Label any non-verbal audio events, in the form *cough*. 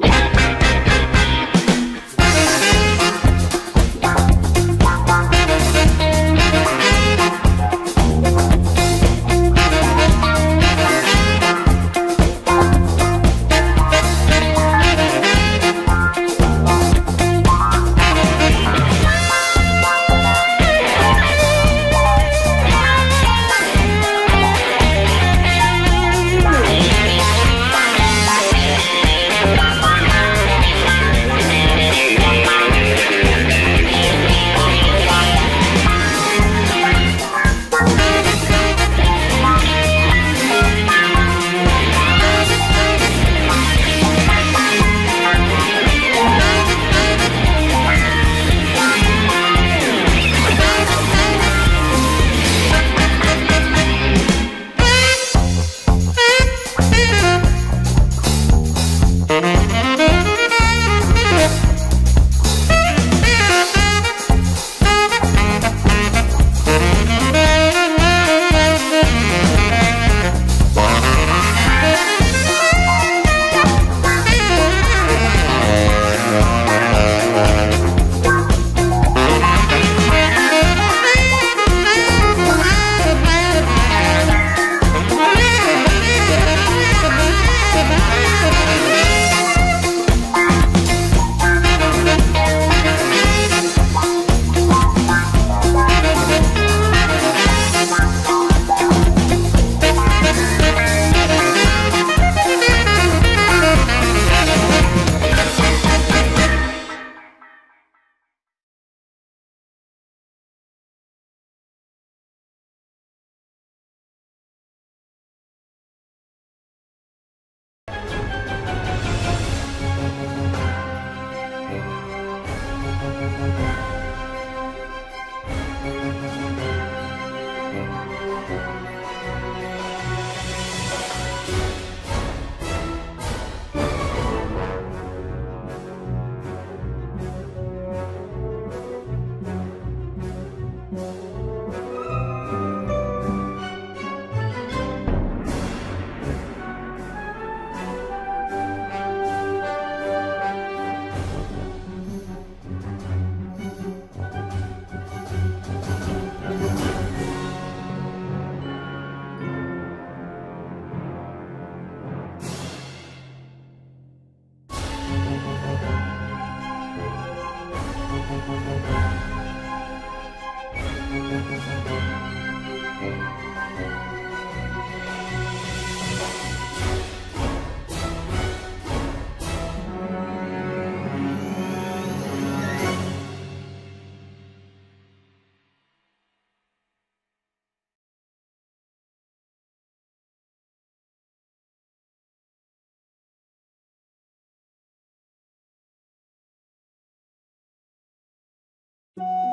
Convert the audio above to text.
Yeah. *laughs* you